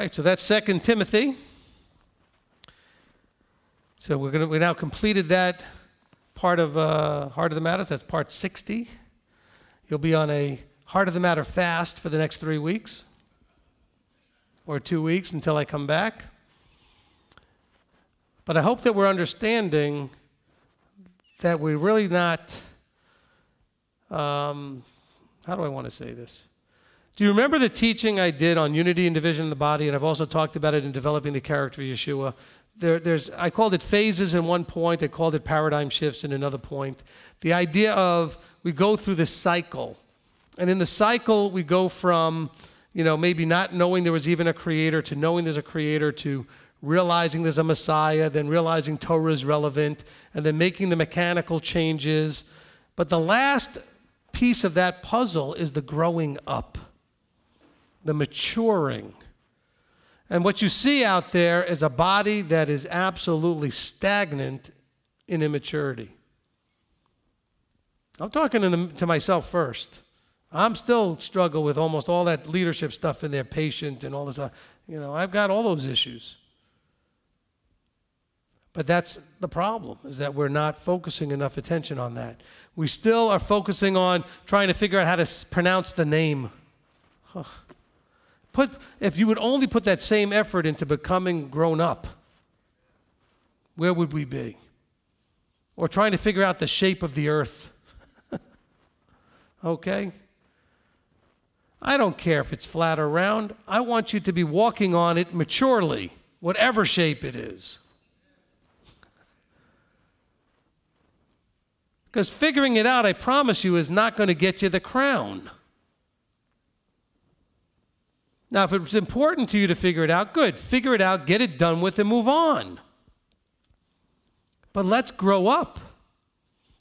Right, so that's Second Timothy. So we're going to, we now completed that part of uh, Heart of the Matter. So that's part 60. You'll be on a Heart of the Matter fast for the next three weeks or two weeks until I come back. But I hope that we're understanding that we're really not, um, how do I want to say this? Do you remember the teaching I did on unity and division in the body? And I've also talked about it in developing the character of Yeshua there, there's, I called it phases in one point, I called it paradigm shifts in another point. The idea of we go through this cycle. And in the cycle, we go from, you know, maybe not knowing there was even a creator to knowing there's a creator to realizing there's a Messiah, then realizing Torah is relevant, and then making the mechanical changes. But the last piece of that puzzle is the growing up, the maturing. And what you see out there is a body that is absolutely stagnant in immaturity. I'm talking to, to myself first. I'm still struggle with almost all that leadership stuff in there, patient and all this. Uh, you know, I've got all those issues. But that's the problem, is that we're not focusing enough attention on that. We still are focusing on trying to figure out how to pronounce the name. Huh. Put, if you would only put that same effort into becoming grown up, where would we be? Or trying to figure out the shape of the earth. okay? I don't care if it's flat or round. I want you to be walking on it maturely, whatever shape it is. Because figuring it out, I promise you, is not going to get you the crown. Now, if it's important to you to figure it out, good. Figure it out, get it done with, and move on. But let's grow up.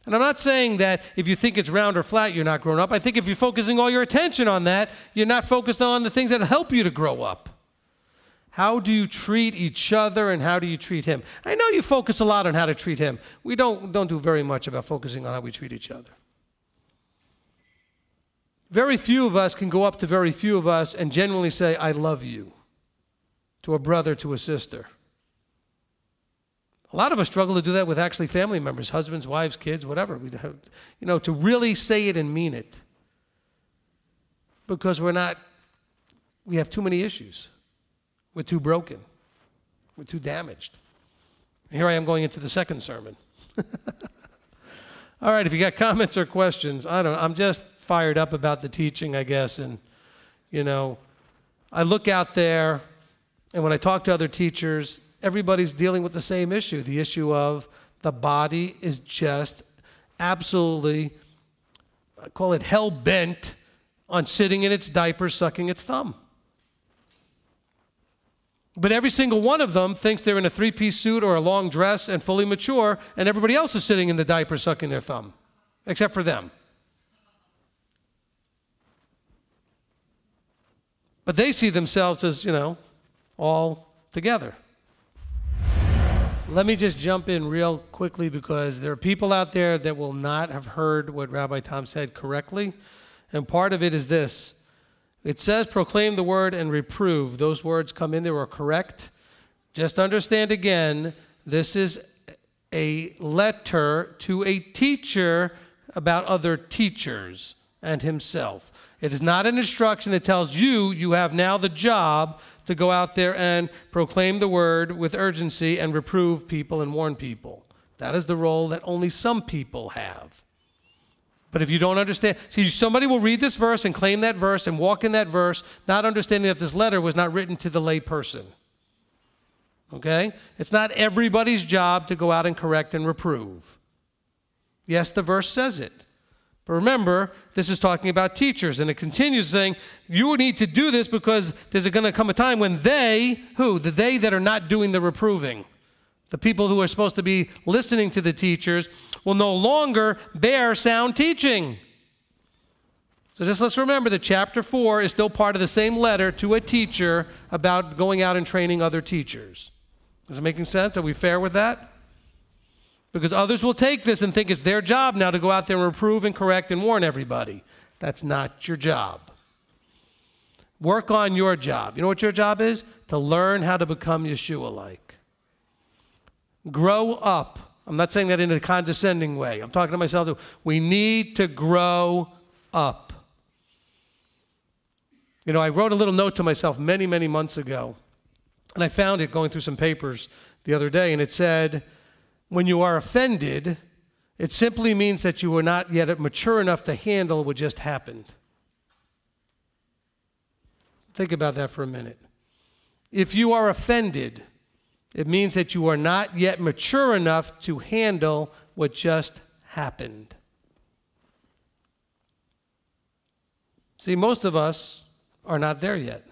And I'm not saying that if you think it's round or flat, you're not grown up. I think if you're focusing all your attention on that, you're not focused on the things that help you to grow up. How do you treat each other and how do you treat him? I know you focus a lot on how to treat him. We don't, don't do very much about focusing on how we treat each other. Very few of us can go up to very few of us and genuinely say, I love you, to a brother, to a sister. A lot of us struggle to do that with actually family members, husbands, wives, kids, whatever. We you know, to really say it and mean it. Because we're not, we have too many issues. We're too broken. We're too damaged. And here I am going into the second sermon. All right, if you got comments or questions, I don't know. I'm just fired up about the teaching, I guess. And, you know, I look out there, and when I talk to other teachers, everybody's dealing with the same issue the issue of the body is just absolutely, I call it hell bent on sitting in its diaper, sucking its thumb. But every single one of them thinks they're in a three piece suit or a long dress and fully mature, and everybody else is sitting in the diaper sucking their thumb, except for them. But they see themselves as, you know, all together. Let me just jump in real quickly because there are people out there that will not have heard what Rabbi Tom said correctly. And part of it is this it says, proclaim the word and reprove. Those words come in there are correct. Just understand again, this is a letter to a teacher about other teachers and himself. It is not an instruction that tells you you have now the job to go out there and proclaim the word with urgency and reprove people and warn people. That is the role that only some people have. But if you don't understand, see, somebody will read this verse and claim that verse and walk in that verse, not understanding that this letter was not written to the lay person. Okay? It's not everybody's job to go out and correct and reprove. Yes, the verse says it. But remember, this is talking about teachers, and it continues saying, you need to do this because there's going to come a time when they, who? The they that are not doing the reproving, the people who are supposed to be listening to the teachers, will no longer bear sound teaching. So just let's remember that chapter 4 is still part of the same letter to a teacher about going out and training other teachers. Is it making sense? Are we fair with that? Because others will take this and think it's their job now to go out there and reprove and correct and warn everybody. That's not your job. Work on your job. You know what your job is? To learn how to become Yeshua like. Grow up. I'm not saying that in a condescending way. I'm talking to myself. We need to grow up. You know, I wrote a little note to myself many, many months ago, and I found it going through some papers the other day, and it said, When you are offended, it simply means that you are not yet mature enough to handle what just happened. Think about that for a minute. If you are offended, it means that you are not yet mature enough to handle what just happened. See, most of us are not there yet.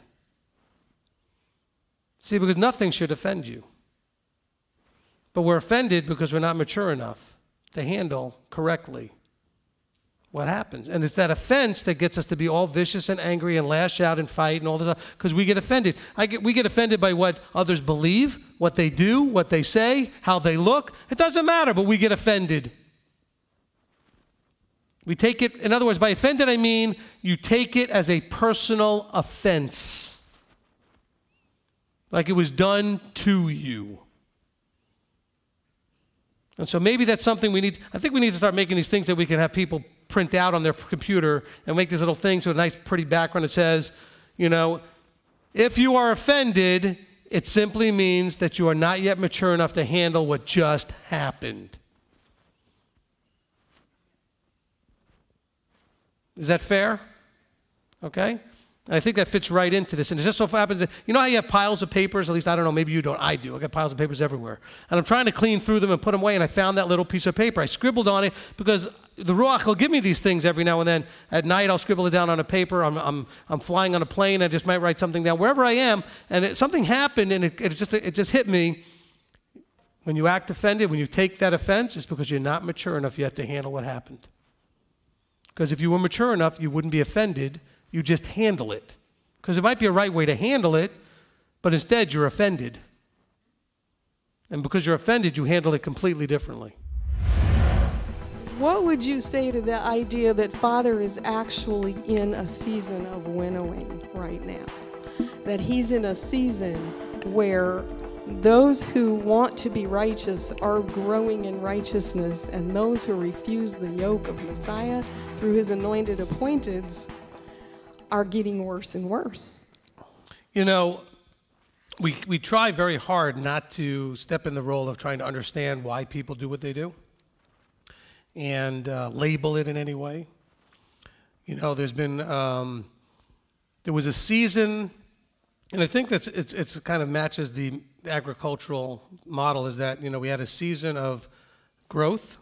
See, because nothing should offend you. But we're offended because we're not mature enough to handle correctly what happens. And it's that offense that gets us to be all vicious and angry and lash out and fight and all this stuff. because we get offended. Get, we get offended by what others believe, what they do, what they say, how they look. It doesn't matter, but we get offended. We take it, in other words, by offended, I mean you take it as a personal offense. Like it was done to you. And so maybe that's something we need. I think we need to start making these things that we can have people print out on their computer and make these little things with a nice, pretty background that says, you know, if you are offended, it simply means that you are not yet mature enough to handle what just happened. Is that fair? Okay? I think that fits right into this. And it just so happens that, you know how you have piles of papers? At least I don't know, maybe you don't. I do. I got piles of papers everywhere. And I'm trying to clean through them and put them away, and I found that little piece of paper. I scribbled on it because the Ruach will give me these things every now and then. At night, I'll scribble it down on a paper. I'm, I'm, I'm flying on a plane. I just might write something down wherever I am. And it, something happened, and it, it, just, it just hit me. When you act offended, when you take that offense, it's because you're not mature enough yet to handle what happened. Because if you were mature enough, you wouldn't be offended you just handle it. Because it might be a right way to handle it, but instead you're offended. And because you're offended, you handle it completely differently. What would you say to the idea that Father is actually in a season of winnowing right now? That he's in a season where those who want to be righteous are growing in righteousness, and those who refuse the yoke of Messiah through his anointed appointeds are getting worse and worse. You know, we, we try very hard not to step in the role of trying to understand why people do what they do and uh, label it in any way. You know, there's been, um, there was a season, and I think that's, it's, it's kind of matches the agricultural model is that, you know, we had a season of growth,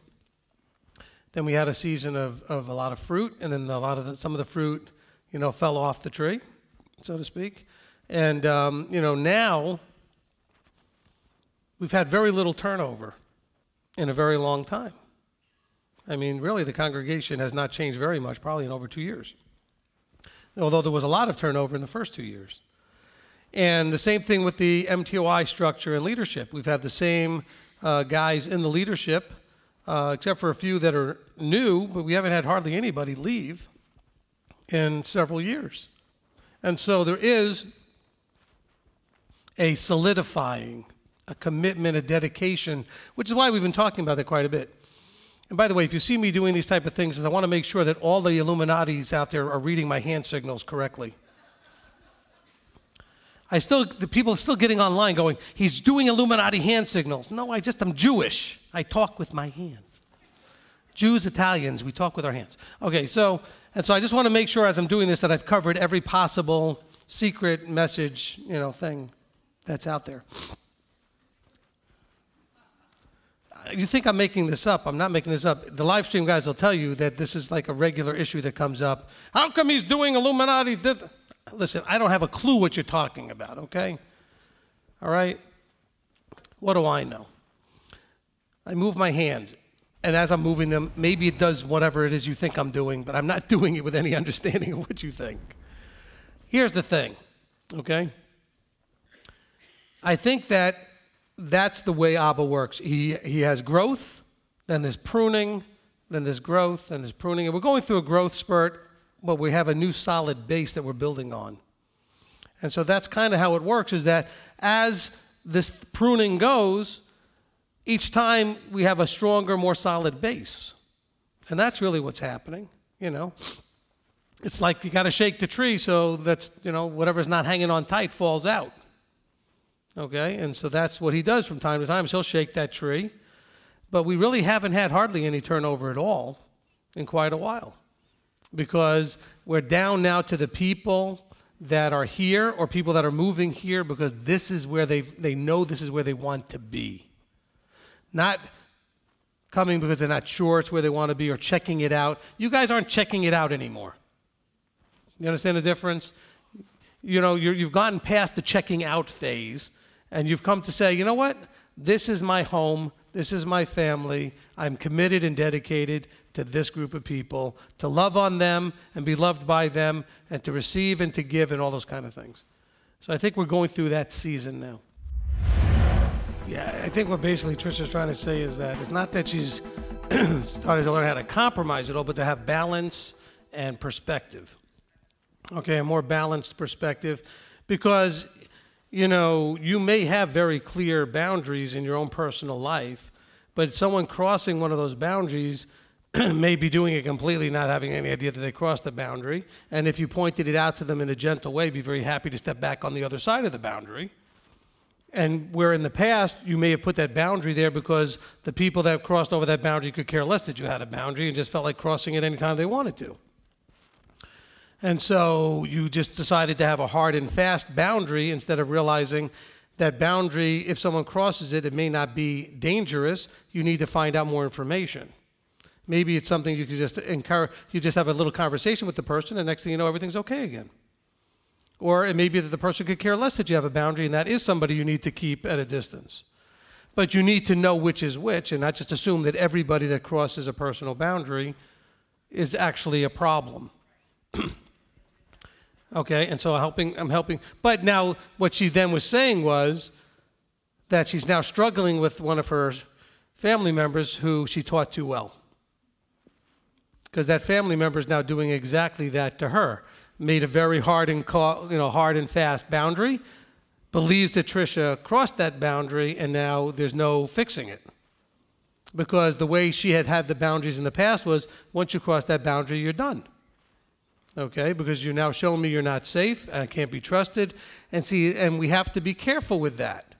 then we had a season of, of a lot of fruit, and then a lot of the, some of the fruit you know, fell off the tree, so to speak. And, um, you know, now we've had very little turnover in a very long time. I mean, really, the congregation has not changed very much, probably in over two years. Although there was a lot of turnover in the first two years. And the same thing with the MTOI structure and leadership. We've had the same uh, guys in the leadership, uh, except for a few that are new, but we haven't had hardly anybody leave in several years. And so there is a solidifying, a commitment, a dedication, which is why we've been talking about that quite a bit. And by the way, if you see me doing these type of things, is I want to make sure that all the Illuminatis out there are reading my hand signals correctly. I still, the people are still getting online going, he's doing Illuminati hand signals. No, I just, I'm Jewish. I talk with my hands. Jews, Italians, we talk with our hands. Okay, so and so I just want to make sure as I'm doing this that I've covered every possible secret message, you know, thing that's out there. Uh, you think I'm making this up? I'm not making this up. The live stream guys will tell you that this is like a regular issue that comes up. How come he's doing Illuminati? Listen, I don't have a clue what you're talking about, okay? All right? What do I know? I move my hands and as I'm moving them, maybe it does whatever it is you think I'm doing, but I'm not doing it with any understanding of what you think. Here's the thing, okay? I think that that's the way Abba works. He, he has growth, then there's pruning, then there's growth, then there's pruning. And we're going through a growth spurt, but we have a new solid base that we're building on. And so that's kind of how it works is that as this pruning goes, each time we have a stronger, more solid base. And that's really what's happening, you know. It's like you got to shake the tree so that's, you know, whatever's not hanging on tight falls out. Okay? And so that's what he does from time to time. So he'll shake that tree. But we really haven't had hardly any turnover at all in quite a while because we're down now to the people that are here or people that are moving here because this is where they, they know this is where they want to be. Not coming because they're not sure it's where they want to be or checking it out. You guys aren't checking it out anymore. You understand the difference? You know, you have gotten past the checking out phase and you've come to say, you know what? This is my home. This is my family. I'm committed and dedicated to this group of people, to love on them and be loved by them, and to receive and to give and all those kind of things. So I think we're going through that season now. Yeah, I think what basically Trisha's trying to say is that it's not that she's started to learn how to compromise it all, but to have balance and perspective. Okay, a more balanced perspective. Because, you know, you may have very clear boundaries in your own personal life, but someone crossing one of those boundaries may be doing it completely, not having any idea that they crossed the boundary. And if you pointed it out to them in a gentle way, be very happy to step back on the other side of the boundary. And where in the past you may have put that boundary there because the people that crossed over that boundary could care less that you had a boundary and just felt like crossing it anytime they wanted to. And so you just decided to have a hard and fast boundary instead of realizing that boundary, if someone crosses it, it may not be dangerous. You need to find out more information. Maybe it's something you could just encourage, you just have a little conversation with the person, and next thing you know, everything's okay again. Or it may be that the person could care less that you have a boundary, and that is somebody you need to keep at a distance. But you need to know which is which, and not just assume that everybody that crosses a personal boundary is actually a problem. okay, and so helping, I'm helping. But now, what she then was saying was that she's now struggling with one of her family members who she taught too well because that family member is now doing exactly that to her. Made a very hard and call, you know hard and fast boundary, believes that Trisha crossed that boundary, and now there's no fixing it. Because the way she had had the boundaries in the past was once you cross that boundary, you're done. Okay, because you're now showing me you're not safe and I can't be trusted. And see, and we have to be careful with that.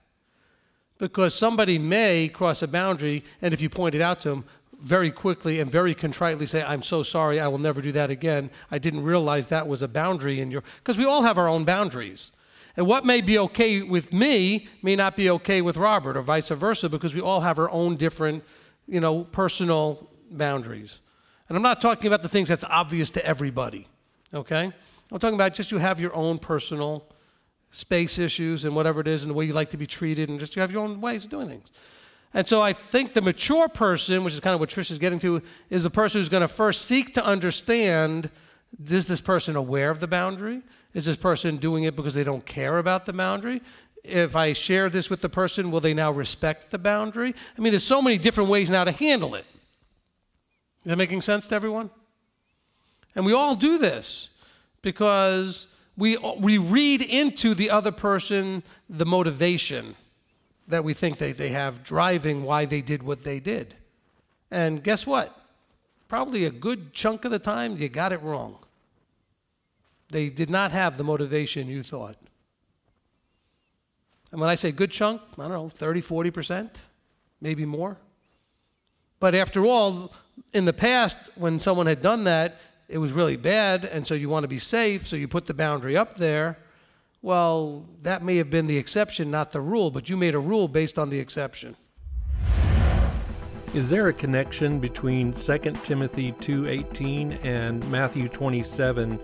Because somebody may cross a boundary, and if you point it out to them, very quickly and very contritely say, I'm so sorry, I will never do that again. I didn't realize that was a boundary in your. Because we all have our own boundaries. And what may be okay with me may not be okay with Robert, or vice versa, because we all have our own different, you know, personal boundaries. And I'm not talking about the things that's obvious to everybody, okay? I'm talking about just you have your own personal space issues and whatever it is and the way you like to be treated, and just you have your own ways of doing things. And so I think the mature person, which is kind of what Trish is getting to, is the person who's going to first seek to understand is this person aware of the boundary? Is this person doing it because they don't care about the boundary? If I share this with the person, will they now respect the boundary? I mean, there's so many different ways now to handle it. Is that making sense to everyone? And we all do this because we, we read into the other person the motivation that we think they, they have driving why they did what they did. And guess what? Probably a good chunk of the time, you got it wrong. They did not have the motivation you thought. And when I say good chunk, I don't know, 30, 40%, maybe more. But after all, in the past, when someone had done that, it was really bad, and so you want to be safe, so you put the boundary up there. Well, that may have been the exception, not the rule, but you made a rule based on the exception. Is there a connection between 2 Timothy 2:18 and Matthew 27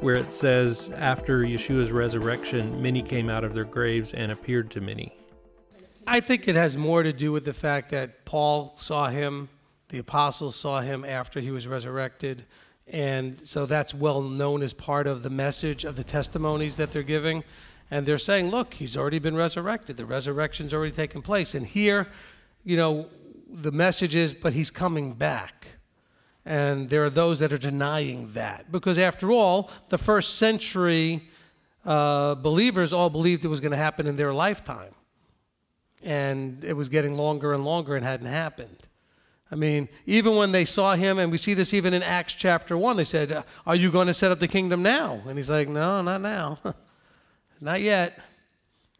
where it says after Yeshua's resurrection many came out of their graves and appeared to many? I think it has more to do with the fact that Paul saw him, the apostles saw him after he was resurrected. And so that's well known as part of the message of the testimonies that they're giving. And they're saying, look, he's already been resurrected. The resurrection's already taken place. And here, you know, the message is, but he's coming back. And there are those that are denying that. Because after all, the first century uh, believers all believed it was going to happen in their lifetime. And it was getting longer and longer and hadn't happened. I mean, even when they saw him, and we see this even in Acts chapter 1, they said, uh, Are you going to set up the kingdom now? And he's like, No, not now. not yet.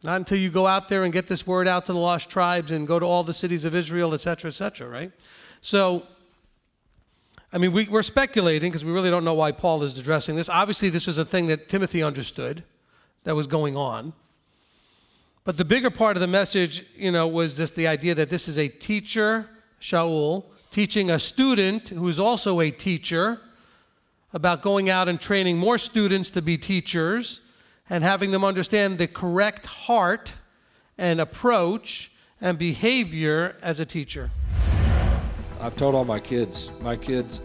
Not until you go out there and get this word out to the lost tribes and go to all the cities of Israel, et cetera, et cetera, right? So, I mean, we, are speculating because we really don't know why Paul is addressing this. Obviously, this was a thing that Timothy understood that was going on. But the bigger part of the message, you know, was just the idea that this is a teacher Shaul, teaching a student who's also a teacher about going out and training more students to be teachers and having them understand the correct heart and approach and behavior as a teacher. I've told all my kids, my kids,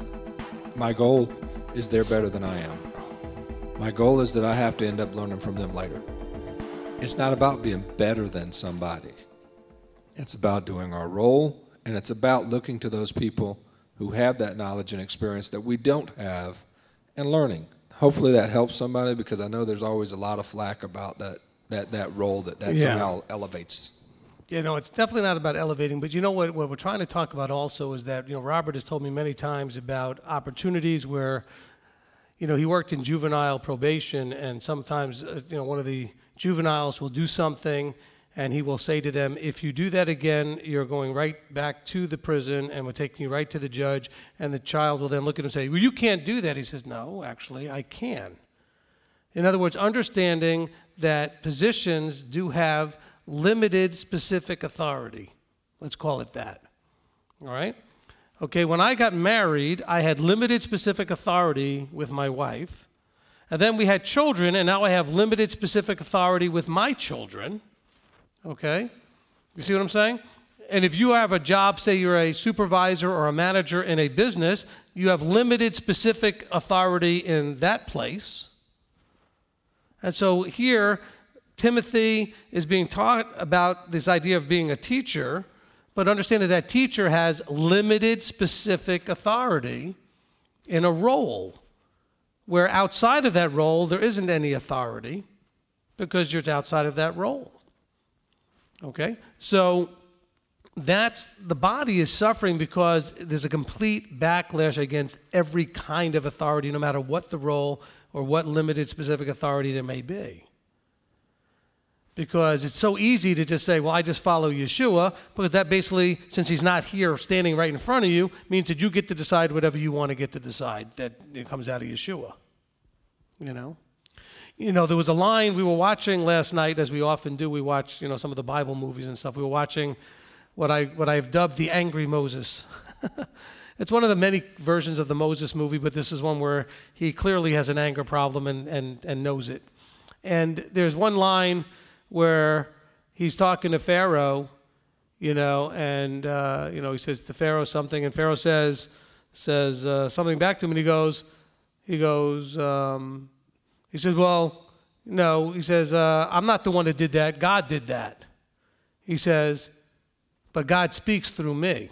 my goal is they're better than I am. My goal is that I have to end up learning from them later. It's not about being better than somebody. It's about doing our role and it's about looking to those people who have that knowledge and experience that we don't have and learning. Hopefully that helps somebody because I know there's always a lot of flack about that that, that role that that yeah. somehow elevates. You know, it's definitely not about elevating, but you know what, what we're trying to talk about also is that, you know, Robert has told me many times about opportunities where, you know, he worked in juvenile probation and sometimes, uh, you know, one of the juveniles will do something and he will say to them, If you do that again, you're going right back to the prison and we're taking you right to the judge. And the child will then look at him and say, Well, you can't do that. He says, No, actually, I can. In other words, understanding that positions do have limited specific authority. Let's call it that. All right? Okay, when I got married, I had limited specific authority with my wife. And then we had children, and now I have limited specific authority with my children. Okay? You see what I'm saying? And if you have a job, say you're a supervisor or a manager in a business, you have limited specific authority in that place. And so here, Timothy is being taught about this idea of being a teacher, but understand that that teacher has limited specific authority in a role, where outside of that role, there isn't any authority because you're outside of that role. Okay? So that's the body is suffering because there's a complete backlash against every kind of authority, no matter what the role or what limited specific authority there may be. Because it's so easy to just say, well, I just follow Yeshua, because that basically, since he's not here standing right in front of you, means that you get to decide whatever you want to get to decide that it comes out of Yeshua. You know? You know, there was a line we were watching last night, as we often do. We watch, you know, some of the Bible movies and stuff. We were watching what I what I've dubbed the Angry Moses. it's one of the many versions of the Moses movie, but this is one where he clearly has an anger problem and and and knows it. And there's one line where he's talking to Pharaoh, you know, and uh, you know he says to Pharaoh something, and Pharaoh says says uh, something back to him, and he goes, he goes. Um, he says, Well, no. He says, uh, I'm not the one that did that. God did that. He says, But God speaks through me.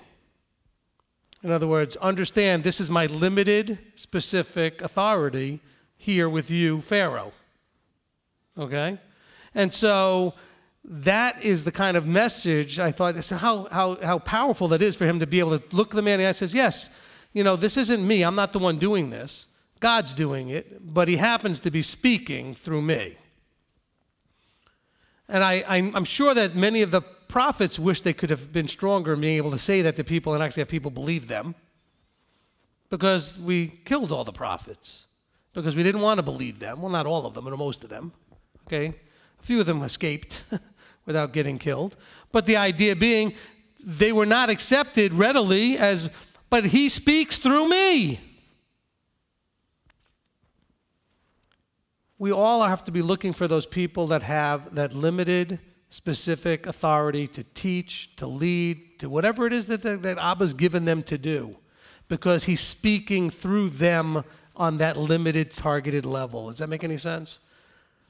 In other words, understand this is my limited, specific authority here with you, Pharaoh. Okay? And so that is the kind of message I thought, how, how, how powerful that is for him to be able to look the man in the eye and says, Yes, you know, this isn't me. I'm not the one doing this. God's doing it, but He happens to be speaking through me. And I, am sure that many of the prophets wish they could have been stronger in being able to say that to people and actually have people believe them because we killed all the prophets because we didn't want to believe them. Well, not all of them, but most of them. Okay? A few of them escaped without getting killed. But the idea being they were not accepted readily as, but he speaks through me. We all have to be looking for those people that have that limited, specific authority to teach, to lead, to whatever it is that, that, that Abba's given them to do, because he's speaking through them on that limited, targeted level. Does that make any sense?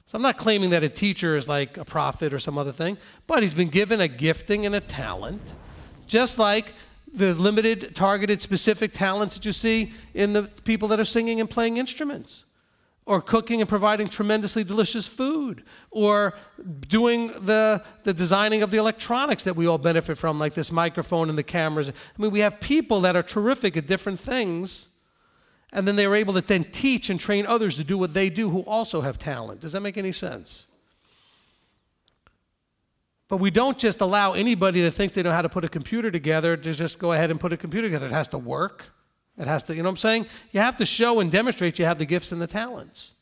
So I'm not claiming that a teacher is like a prophet or some other thing, but he's been given a gifting and a talent, just like the limited, targeted, specific talents that you see in the people that are singing and playing instruments. Or cooking and providing tremendously delicious food, or doing the, the designing of the electronics that we all benefit from, like this microphone and the cameras. I mean, we have people that are terrific at different things, and then they are able to then teach and train others to do what they do who also have talent. Does that make any sense? But we don't just allow anybody that thinks they know how to put a computer together to just go ahead and put a computer together. It has to work. It has to, you know what I'm saying? You have to show and demonstrate you have the gifts and the talents.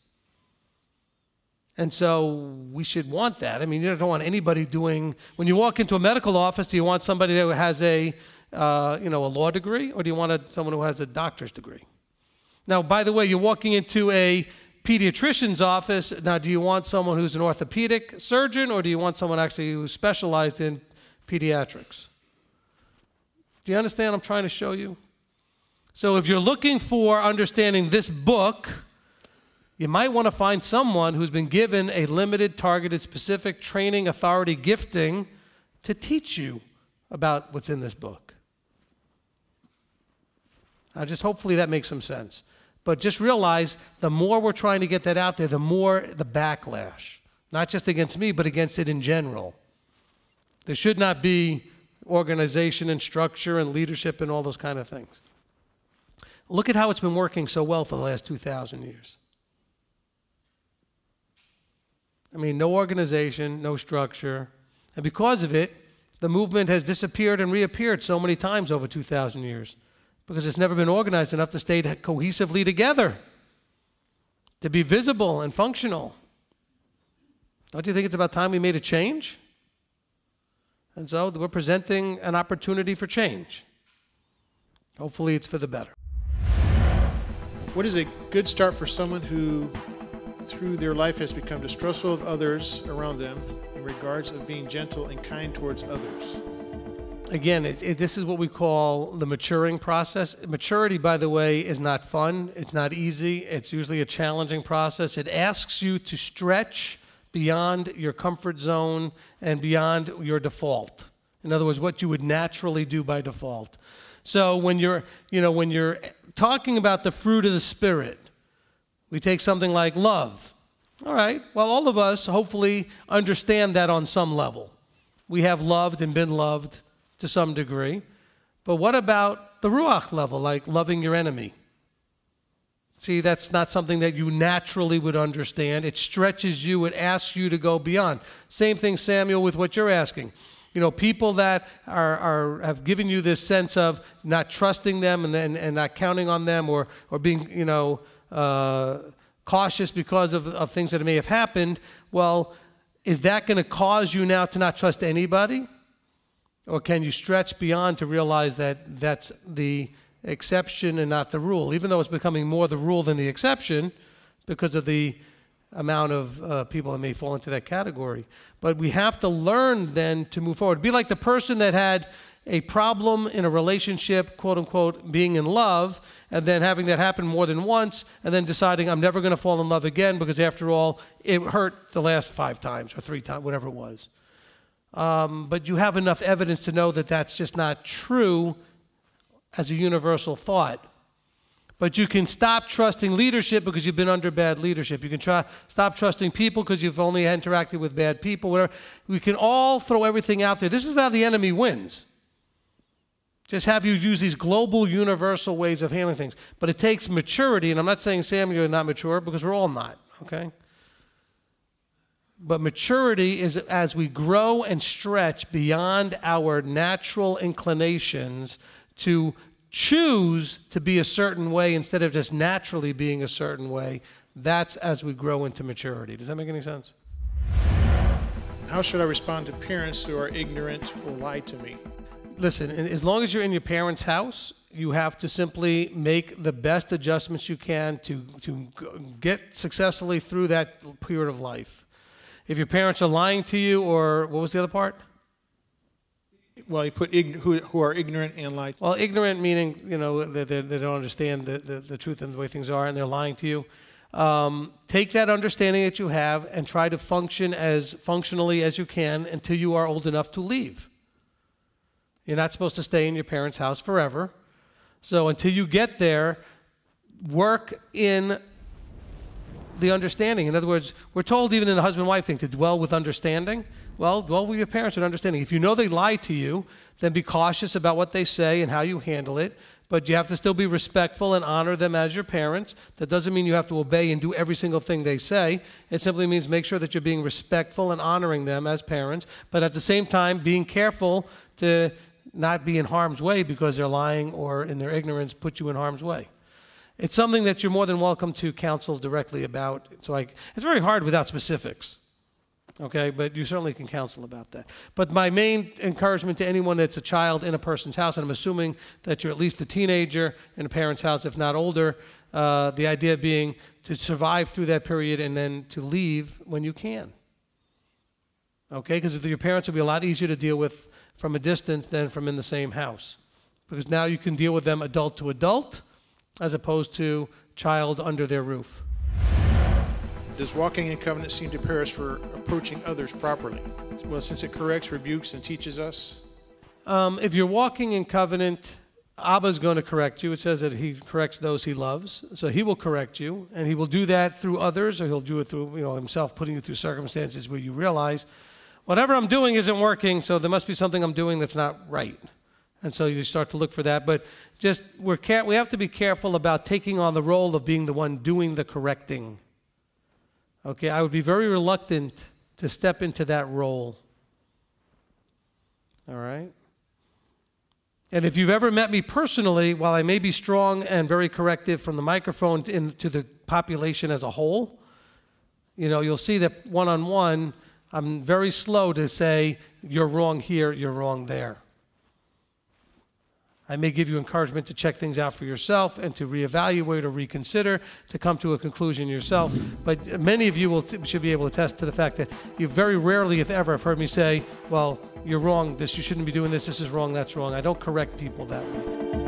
And so we should want that. I mean, you don't want anybody doing, when you walk into a medical office, do you want somebody that has a, uh, you know, a law degree, or do you want a, someone who has a doctor's degree? Now, by the way, you're walking into a pediatrician's office. Now, do you want someone who's an orthopedic surgeon, or do you want someone actually who's specialized in pediatrics? Do you understand I'm trying to show you? So if you're looking for understanding this book, you might want to find someone who's been given a limited, targeted, specific training, authority, gifting to teach you about what's in this book. Now, just hopefully that makes some sense. But just realize the more we're trying to get that out there, the more the backlash, not just against me, but against it in general. There should not be organization and structure and leadership and all those kind of things. Look at how it's been working so well for the last 2,000 years. I mean, no organization, no structure. And because of it, the movement has disappeared and reappeared so many times over 2,000 years because it's never been organized enough to stay cohesively together, to be visible and functional. Don't you think it's about time we made a change? And so we're presenting an opportunity for change. Hopefully, it's for the better. What is a good start for someone who, through their life, has become distrustful of others around them in regards of being gentle and kind towards others? Again, it, it, this is what we call the maturing process. Maturity, by the way, is not fun. It's not easy. It's usually a challenging process. It asks you to stretch beyond your comfort zone and beyond your default. In other words, what you would naturally do by default. So when you're, you know, when you're talking about the fruit of the Spirit, we take something like love. All right, well, all of us hopefully understand that on some level. We have loved and been loved to some degree. But what about the Ruach level, like loving your enemy? See, that's not something that you naturally would understand. It stretches you, it asks you to go beyond. Same thing, Samuel, with what you're asking you know, people that are, are, have given you this sense of not trusting them and, and, and not counting on them or, or being, you know, uh, cautious because of, of things that may have happened, well, is that going to cause you now to not trust anybody? Or can you stretch beyond to realize that that's the exception and not the rule, even though it's becoming more the rule than the exception because of the amount of uh, people that may fall into that category. But we have to learn then to move forward. Be like the person that had a problem in a relationship, quote unquote, being in love, and then having that happen more than once, and then deciding I'm never going to fall in love again because, after all, it hurt the last five times or three times, whatever it was. Um, but you have enough evidence to know that that's just not true as a universal thought. But you can stop trusting leadership because you've been under bad leadership. You can try, stop trusting people because you've only interacted with bad people, whatever. We can all throw everything out there. This is how the enemy wins. Just have you use these global, universal ways of handling things. But it takes maturity, and I'm not saying, Sam, you're not mature, because we're all not, okay? But maturity is as we grow and stretch beyond our natural inclinations to choose to be a certain way instead of just naturally being a certain way, that's as we grow into maturity. Does that make any sense? How should I respond to parents who are ignorant or lie to me? Listen, as long as you're in your parents' house, you have to simply make the best adjustments you can to, to get successfully through that period of life. If your parents are lying to you, or what was the other part? Well, you put who, who are ignorant and lie. Well, ignorant meaning, you know, they, they, they don't understand the, the, the, truth and the way things are, and they're lying to you. Um, take that understanding that you have and try to function as functionally as you can until you are old enough to leave. You're not supposed to stay in your parents' house forever. So until you get there, work in the understanding. In other words, we're told even in the husband wife thing to dwell with understanding. Well, dwell with your parents with understanding. If you know they lie to you, then be cautious about what they say and how you handle it. But you have to still be respectful and honor them as your parents. That doesn't mean you have to obey and do every single thing they say. It simply means make sure that you're being respectful and honoring them as parents, but at the same time, being careful to not be in harm's way because they're lying or in their ignorance put you in harm's way. It's something that you're more than welcome to counsel directly about. So it's very hard without specifics. Okay, but you certainly can counsel about that. But my main encouragement to anyone that's a child in a person's house, and I'm assuming that you're at least a teenager in a parent's house, if not older, uh, the idea being to survive through that period and then to leave when you can. Okay, because your parents will be a lot easier to deal with from a distance than from in the same house. Because now you can deal with them adult to adult as opposed to child under their roof. Does walking in covenant seem to us for approaching others properly? Well, since it corrects, rebukes, and teaches us. Um, if you're walking in covenant, Abba is going to correct you. It says that he corrects those he loves. So he will correct you, and he will do that through others, or he'll do it through you know, himself, putting you through circumstances where you realize whatever I'm doing isn't working, so there must be something I'm doing that's not right. And so you start to look for that. But just we're care- we have to be careful about taking on the role of being the one doing the correcting. Okay, I would be very reluctant to step into that role. All right? And if you've ever met me personally, while I may be strong and very corrective from the microphone to, the population as a whole, you know, you'll see that one on one, I'm very slow to say, you're wrong here, you're wrong there. I may give you encouragement to check things out for yourself and to reevaluate or reconsider to come to a conclusion yourself. But many of you will should be able to attest to the fact that you very rarely, if ever, have heard me say, "Well, you're wrong. This you shouldn't be doing this. This is wrong. That's wrong." I don't correct people that way.